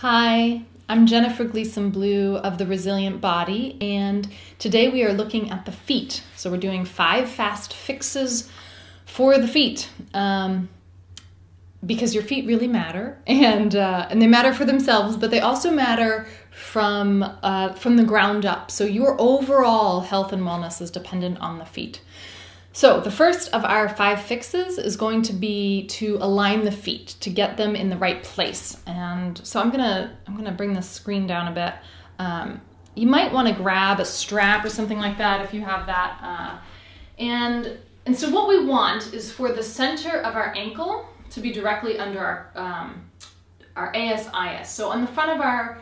Hi, I'm Jennifer Gleeson Blue of the Resilient Body, and today we are looking at the feet. So we're doing five fast fixes for the feet. Um, because your feet really matter, and uh, and they matter for themselves, but they also matter from uh, from the ground up. So your overall health and wellness is dependent on the feet. So, the first of our five fixes is going to be to align the feet to get them in the right place. And so I'm gonna I'm gonna bring the screen down a bit. Um, you might want to grab a strap or something like that if you have that. Uh, and and so what we want is for the center of our ankle to be directly under our um, our ASIS. So on the front of our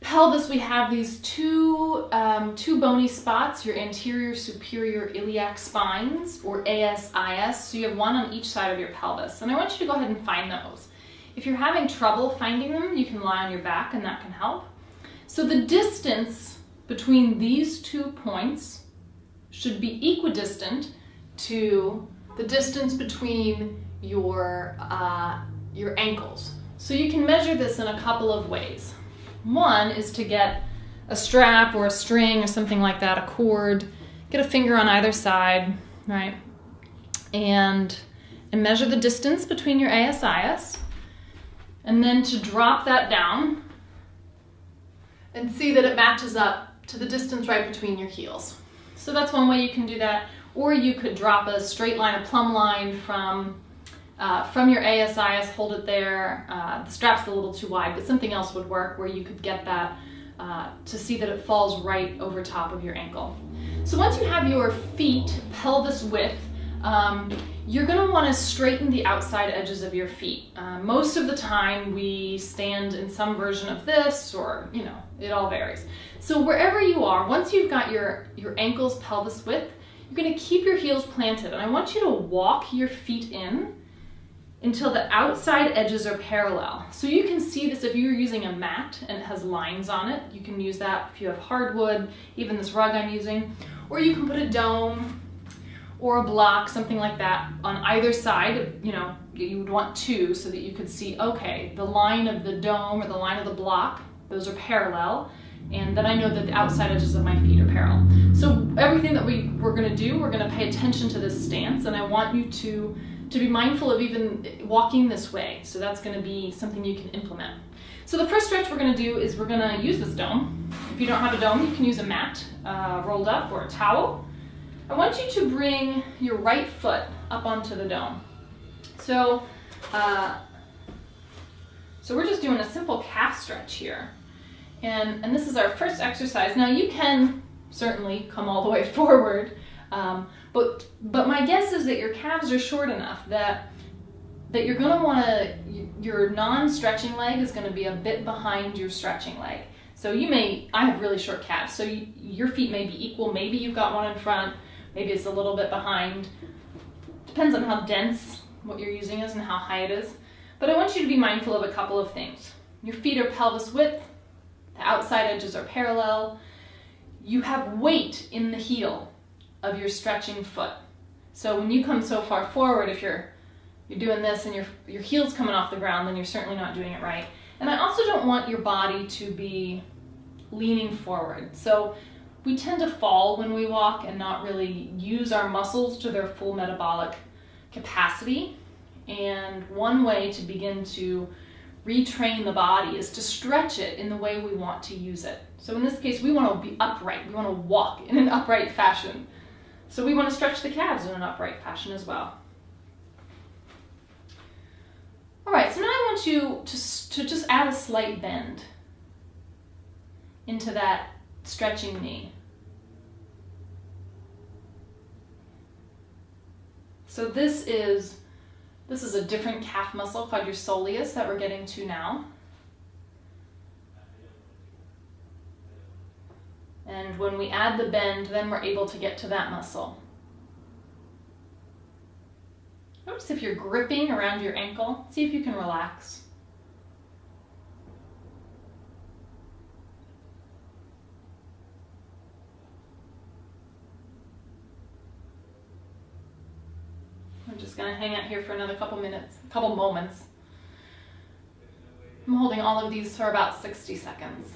pelvis, we have these two, um, two bony spots, your anterior superior iliac spines, or ASIS. So you have one on each side of your pelvis. And I want you to go ahead and find those. If you're having trouble finding them, you can lie on your back and that can help. So the distance between these two points should be equidistant to the distance between your, uh, your ankles. So you can measure this in a couple of ways. One is to get a strap or a string or something like that, a cord, get a finger on either side, right? And, and measure the distance between your ASIS. And then to drop that down and see that it matches up to the distance right between your heels. So that's one way you can do that. Or you could drop a straight line, a plumb line from uh, from your ASIS, hold it there. Uh, the strap's a little too wide, but something else would work where you could get that uh, to see that it falls right over top of your ankle. So once you have your feet pelvis width, um, you're going to want to straighten the outside edges of your feet. Uh, most of the time we stand in some version of this or, you know, it all varies. So wherever you are, once you've got your, your ankles pelvis width, you're going to keep your heels planted and I want you to walk your feet in until the outside edges are parallel. So you can see this if you're using a mat and it has lines on it. You can use that if you have hardwood, even this rug I'm using. Or you can put a dome or a block, something like that, on either side. You know, you would want two so that you could see, okay, the line of the dome or the line of the block, those are parallel. And then I know that the outside edges of my feet are parallel. So everything that we, we're gonna do, we're gonna pay attention to this stance and I want you to to be mindful of even walking this way. So that's gonna be something you can implement. So the first stretch we're gonna do is we're gonna use this dome. If you don't have a dome, you can use a mat uh, rolled up or a towel. I want you to bring your right foot up onto the dome. So, uh, so we're just doing a simple calf stretch here. And, and this is our first exercise. Now you can certainly come all the way forward, um, but but my guess is that your calves are short enough that that you're going to want to your non-stretching leg is going to be a bit behind your stretching leg. So you may I have really short calves, so you, your feet may be equal. Maybe you've got one in front, maybe it's a little bit behind. Depends on how dense what you're using is and how high it is. But I want you to be mindful of a couple of things. Your feet are pelvis width, the outside edges are parallel. You have weight in the heel of your stretching foot. So when you come so far forward, if you're you're doing this and your your heel's coming off the ground, then you're certainly not doing it right. And I also don't want your body to be leaning forward. So we tend to fall when we walk and not really use our muscles to their full metabolic capacity. And one way to begin to retrain the body is to stretch it in the way we want to use it. So in this case, we want to be upright. We want to walk in an upright fashion. So we want to stretch the calves in an upright fashion as well. All right, so now I want you to, to just add a slight bend into that stretching knee. So this is this is a different calf muscle called your soleus that we're getting to now. And when we add the bend, then we're able to get to that muscle. Notice if you're gripping around your ankle, see if you can relax. I'm just gonna hang out here for another couple minutes, couple moments. I'm holding all of these for about 60 seconds.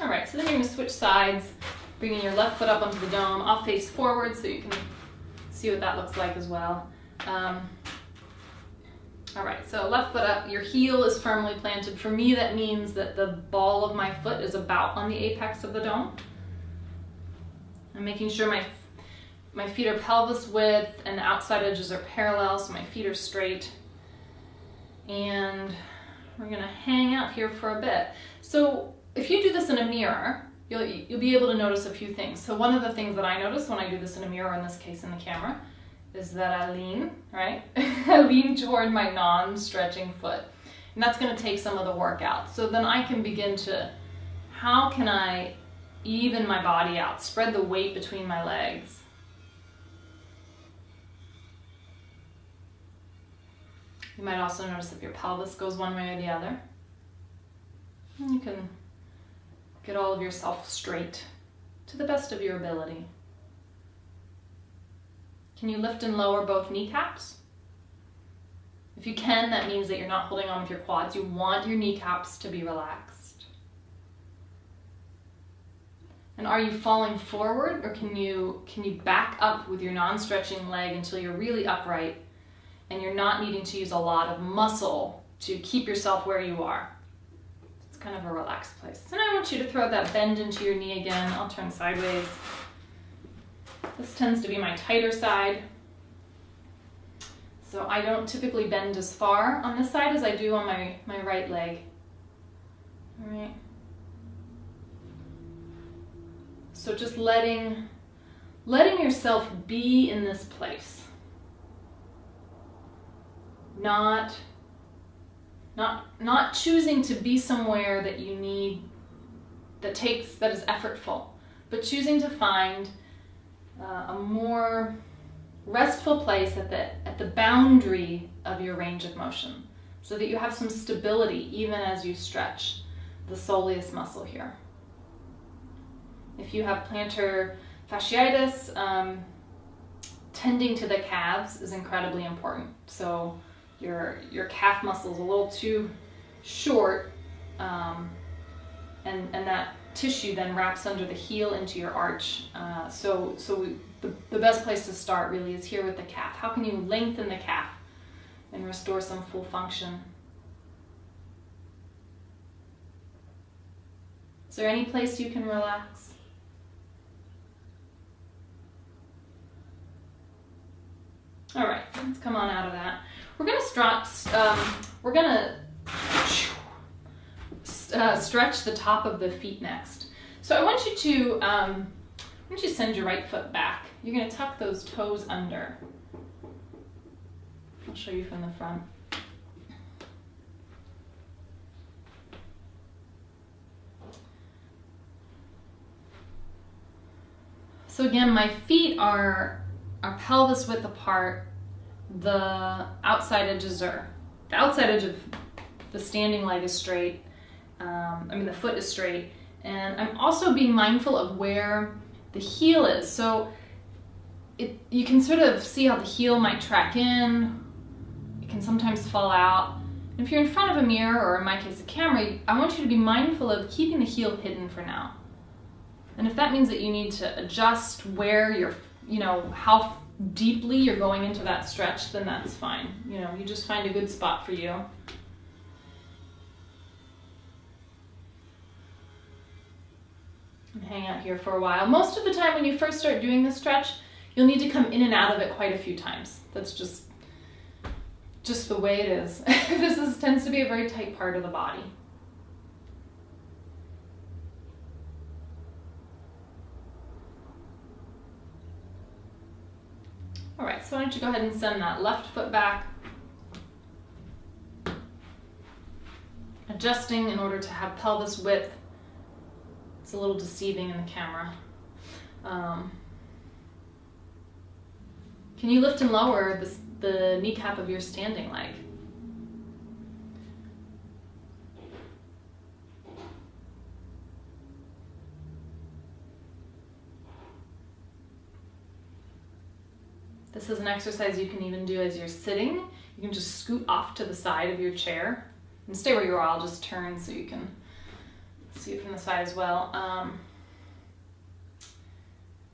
All right, so then you're gonna switch sides, bringing your left foot up onto the dome. I'll face forward so you can see what that looks like as well. Um, all right, so left foot up, your heel is firmly planted. For me, that means that the ball of my foot is about on the apex of the dome. I'm making sure my, my feet are pelvis width and the outside edges are parallel, so my feet are straight. And we're gonna hang out here for a bit. So if you do this in a mirror, you'll, you'll be able to notice a few things. So one of the things that I notice when I do this in a mirror, in this case in the camera, is that I lean, right? I lean toward my non-stretching foot. And that's gonna take some of the work out. So then I can begin to, how can I even my body out, spread the weight between my legs. You might also notice if your pelvis goes one way or the other. You can get all of yourself straight to the best of your ability. Can you lift and lower both kneecaps? If you can, that means that you're not holding on with your quads. You want your kneecaps to be relaxed. And are you falling forward or can you, can you back up with your non-stretching leg until you're really upright and you're not needing to use a lot of muscle to keep yourself where you are? Kind of a relaxed place. And I want you to throw that bend into your knee again. I'll turn sideways. This tends to be my tighter side. So I don't typically bend as far on this side as I do on my, my right leg. All right. So just letting, letting yourself be in this place. Not, not, not choosing to be somewhere that you need, that takes, that is effortful, but choosing to find uh, a more restful place at the, at the boundary of your range of motion so that you have some stability even as you stretch the soleus muscle here. If you have plantar fasciitis, um, tending to the calves is incredibly important. So your, your calf muscle is a little too short um, and, and that tissue then wraps under the heel into your arch. Uh, so so we, the, the best place to start really is here with the calf. How can you lengthen the calf and restore some full function? Is there any place you can relax? All right, let's come on out of that. We're gonna strut, um, we're gonna uh, stretch the top of the feet next. So I want you to, um, I want you to send your right foot back. You're gonna tuck those toes under. I'll show you from the front. So again, my feet are, are pelvis width apart. The outside edges are, the outside edge of the standing leg is straight um, I mean the foot is straight. And I'm also being mindful of where the heel is. So it, you can sort of see how the heel might track in. It can sometimes fall out. If you're in front of a mirror, or in my case a camera, I want you to be mindful of keeping the heel hidden for now. And if that means that you need to adjust where you're, you know, how deeply you're going into that stretch, then that's fine. You know, you just find a good spot for you. and hang out here for a while. Most of the time when you first start doing this stretch, you'll need to come in and out of it quite a few times. That's just, just the way it is. this is, tends to be a very tight part of the body. All right, so why don't you go ahead and send that left foot back. Adjusting in order to have pelvis width it's a little deceiving in the camera. Um, can you lift and lower the, the kneecap of your standing leg? This is an exercise you can even do as you're sitting. You can just scoot off to the side of your chair and stay where you are. I'll just turn so you can see it from the side as well. Um,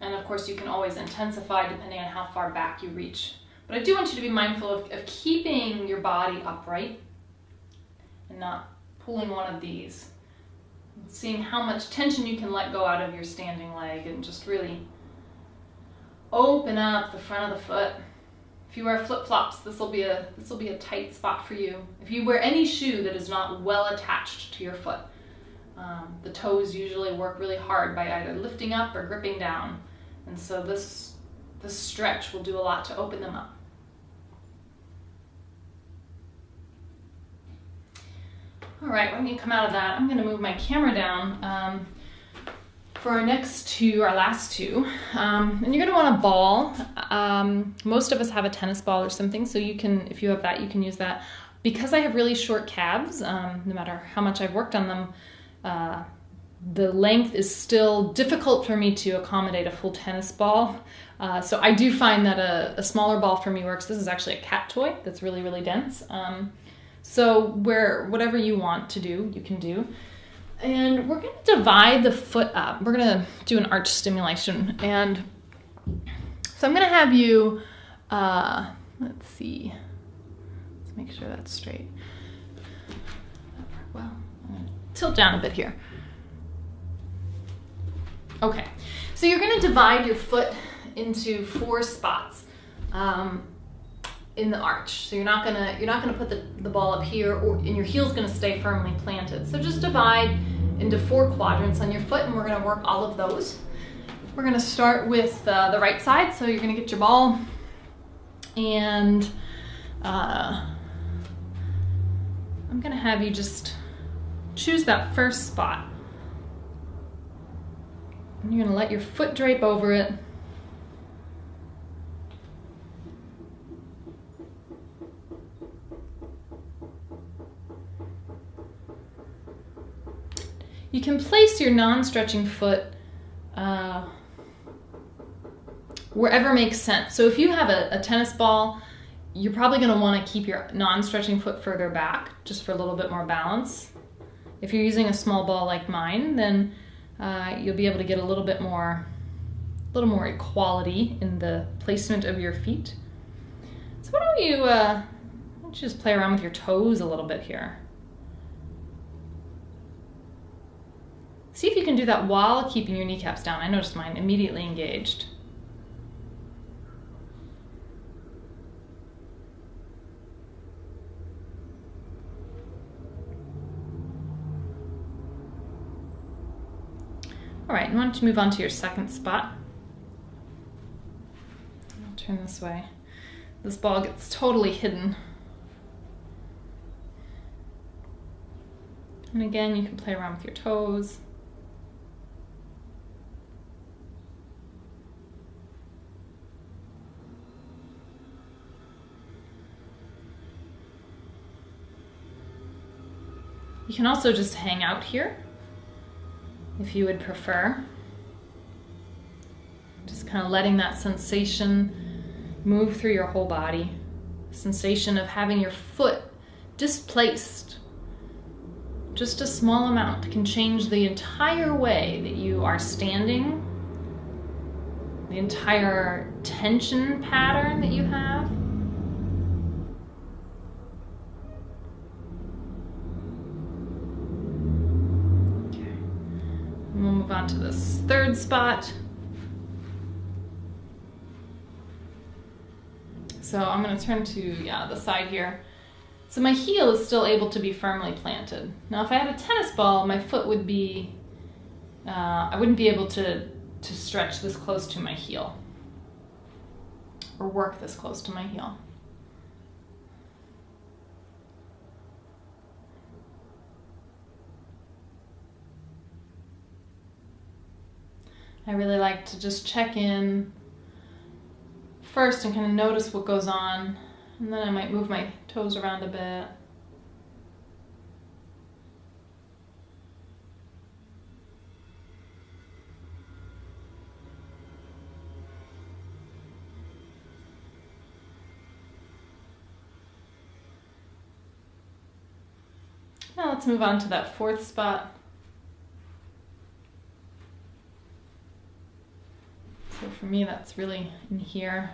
and of course, you can always intensify depending on how far back you reach. But I do want you to be mindful of, of keeping your body upright and not pulling one of these. Seeing how much tension you can let go out of your standing leg and just really open up the front of the foot. If you wear flip-flops, this will be a this will be a tight spot for you. If you wear any shoe that is not well attached to your foot, um, the toes usually work really hard by either lifting up or gripping down. And so this, this stretch will do a lot to open them up. All right, when you come out of that, I'm gonna move my camera down um, for our next two, our last two. Um, and you're gonna want a ball. Um, most of us have a tennis ball or something, so you can, if you have that, you can use that. Because I have really short calves, um, no matter how much I've worked on them, uh, the length is still difficult for me to accommodate a full tennis ball. Uh, so I do find that a, a, smaller ball for me works. This is actually a cat toy that's really, really dense. Um, so where whatever you want to do, you can do. And we're to divide the foot up. We're going to do an arch stimulation. And so I'm going to have you, uh, let's see, let's make sure that's straight. Well, tilt down a bit here. Okay, so you're gonna divide your foot into four spots um, in the arch. So you're not gonna you're not gonna put the, the ball up here, or and your heel's gonna stay firmly planted. So just divide into four quadrants on your foot, and we're gonna work all of those. We're gonna start with uh, the right side. So you're gonna get your ball, and uh, I'm gonna have you just choose that first spot. And you're gonna let your foot drape over it. You can place your non-stretching foot uh, wherever makes sense. So if you have a, a tennis ball, you're probably going to want to keep your non-stretching foot further back just for a little bit more balance. If you're using a small ball like mine, then uh, you'll be able to get a little bit more, a little more equality in the placement of your feet. So why don't you, uh, why don't you just play around with your toes a little bit here. See if you can do that while keeping your kneecaps down. I noticed mine immediately engaged. All right, why don't you move on to your second spot? I'll turn this way. This ball gets totally hidden. And again, you can play around with your toes. You can also just hang out here if you would prefer. Just kind of letting that sensation move through your whole body. Sensation of having your foot displaced. Just a small amount can change the entire way that you are standing, the entire tension pattern that you have. move on to this third spot. So I'm going to turn to yeah, the side here. So my heel is still able to be firmly planted. Now if I had a tennis ball, my foot would be, uh, I wouldn't be able to, to stretch this close to my heel or work this close to my heel. I really like to just check in first and kind of notice what goes on. And then I might move my toes around a bit. Now let's move on to that fourth spot. For me, that's really in here.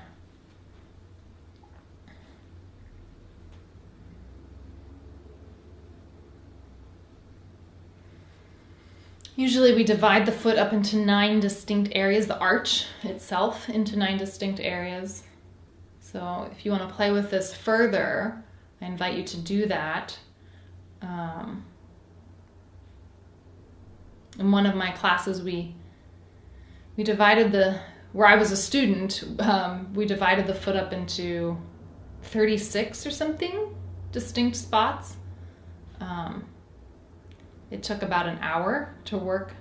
Usually we divide the foot up into nine distinct areas, the arch itself into nine distinct areas. So if you want to play with this further, I invite you to do that. Um, in one of my classes, we we divided the where I was a student. Um, we divided the foot up into 36 or something distinct spots. Um, it took about an hour to work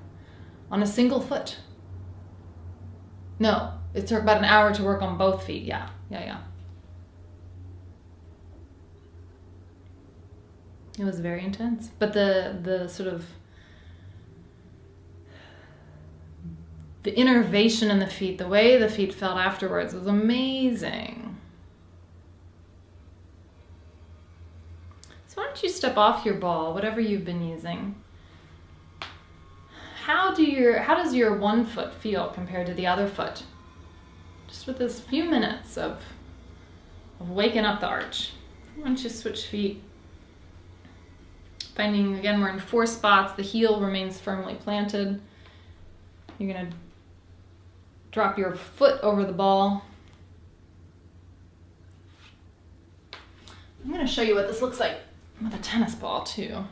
on a single foot. No, it took about an hour to work on both feet. Yeah, yeah, yeah. It was very intense. But the the sort of the innervation in the feet, the way the feet felt afterwards was amazing. So why don't you step off your ball, whatever you've been using, how do your how does your one foot feel compared to the other foot? Just with this few minutes of of waking up the arch. Once you switch feet, finding again we're in four spots. The heel remains firmly planted. You're gonna drop your foot over the ball. I'm gonna show you what this looks like with a tennis ball too.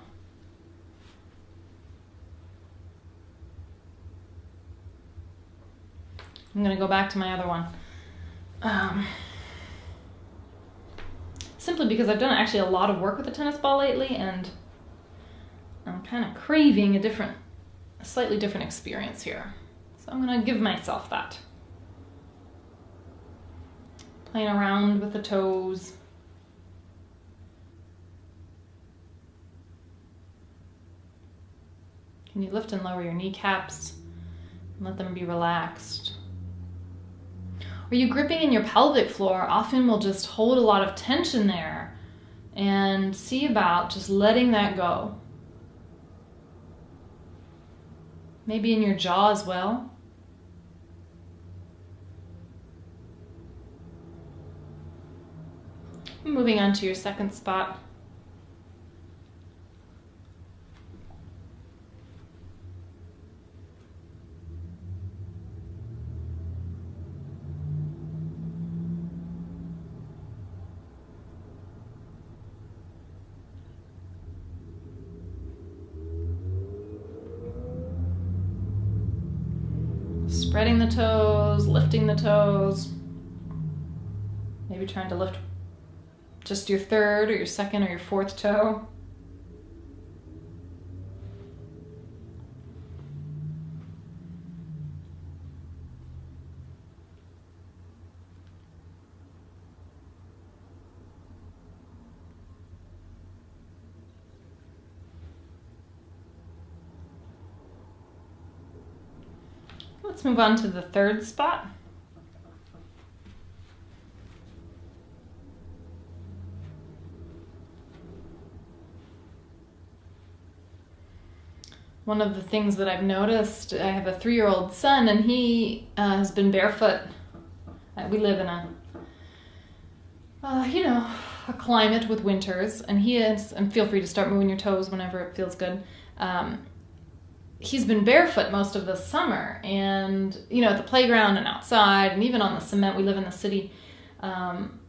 I'm going to go back to my other one. Um, simply because I've done actually a lot of work with the tennis ball lately and I'm kind of craving a different, a slightly different experience here. So I'm going to give myself that. Playing around with the toes. Can you lift and lower your kneecaps and let them be relaxed? Are you gripping in your pelvic floor often will just hold a lot of tension there and see about just letting that go. Maybe in your jaw as well. Moving on to your second spot. Toes, lifting the toes. Maybe trying to lift just your third or your second or your fourth toe. Let's move on to the third spot. One of the things that I've noticed, I have a three year old son, and he uh, has been barefoot. Uh, we live in a, uh, you know, a climate with winters, and he is, and feel free to start moving your toes whenever it feels good. Um, he's been barefoot most of the summer and you know at the playground and outside and even on the cement. We live in the city. Um,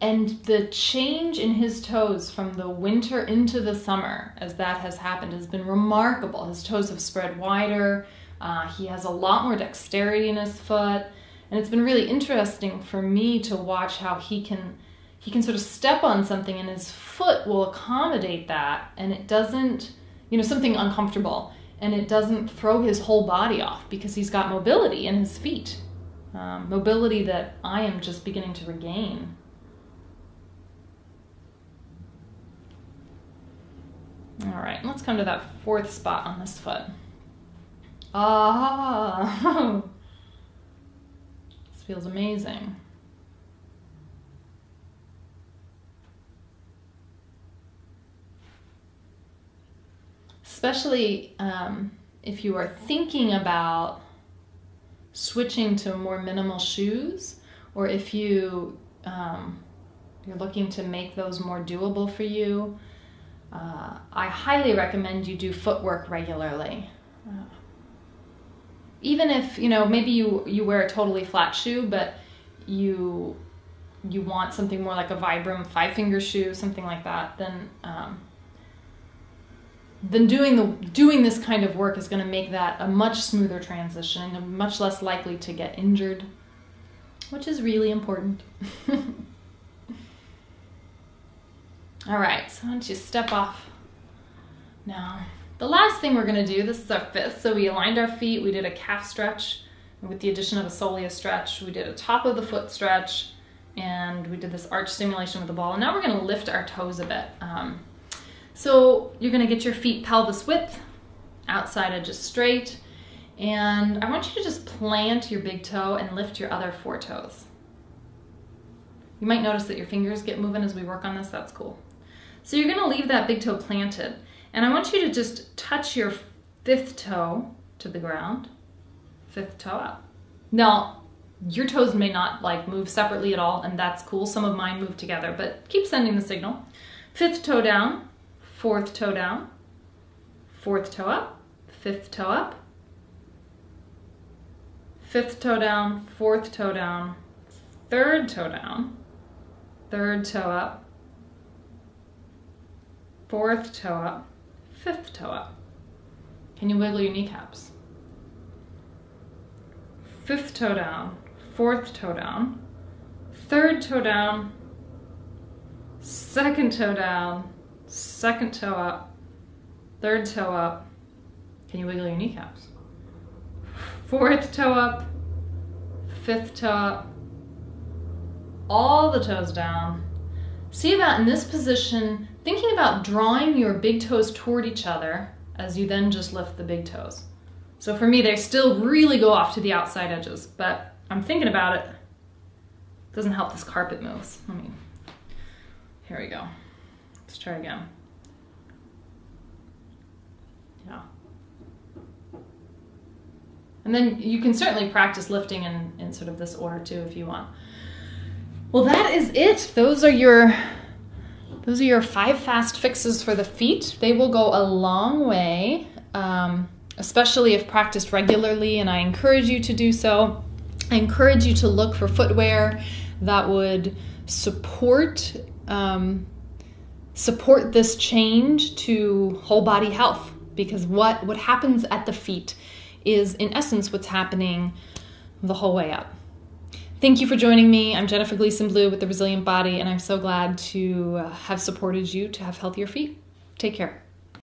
and the change in his toes from the winter into the summer as that has happened has been remarkable. His toes have spread wider. Uh, he has a lot more dexterity in his foot. And it's been really interesting for me to watch how he can he can sort of step on something and his foot will accommodate that. And it doesn't you know something uncomfortable and it doesn't throw his whole body off because he's got mobility in his feet. Um, mobility that I am just beginning to regain. All right, let's come to that fourth spot on this foot. Ah, this feels amazing. Especially um, if you are thinking about switching to more minimal shoes, or if you um, you're looking to make those more doable for you. Uh, I highly recommend you do footwork regularly. Uh, even if you know maybe you you wear a totally flat shoe, but you you want something more like a Vibram five finger shoe, something like that, then um, then doing the doing this kind of work is going to make that a much smoother transition and much less likely to get injured, which is really important. All right, so why don't you step off now. The last thing we're gonna do, this is our fifth, so we aligned our feet, we did a calf stretch, with the addition of a soleus stretch, we did a top of the foot stretch, and we did this arch stimulation with the ball. And now we're gonna lift our toes a bit. Um, so you're gonna get your feet pelvis width, outside edges straight, and I want you to just plant your big toe and lift your other four toes. You might notice that your fingers get moving as we work on this, that's cool. So you're gonna leave that big toe planted. And I want you to just touch your fifth toe to the ground, fifth toe up. Now, your toes may not like move separately at all, and that's cool. Some of mine move together, but keep sending the signal. Fifth toe down, fourth toe down, fourth toe up, fifth toe up, fifth toe down, fourth toe down, third toe down, third toe up, fourth toe up, fifth toe up. Can you wiggle your kneecaps? Fifth toe down, fourth toe down, third toe down, second toe down, second toe up, third toe up. Can you wiggle your kneecaps? Fourth toe up, fifth toe up, all the toes down. See about in this position, thinking about drawing your big toes toward each other as you then just lift the big toes. So for me, they still really go off to the outside edges, but I'm thinking about it. Doesn't help this carpet moves. Let me, here we go. Let's try again. Yeah. And then you can certainly practice lifting in, in sort of this order too if you want. Well, that is it. Those are your those are your five fast fixes for the feet. They will go a long way, um, especially if practiced regularly, and I encourage you to do so. I encourage you to look for footwear that would support um, support this change to whole body health because what what happens at the feet is in essence what's happening the whole way up. Thank you for joining me. I'm Jennifer Gleeson Blue with the Resilient Body, and I'm so glad to uh, have supported you to have healthier feet. Take care.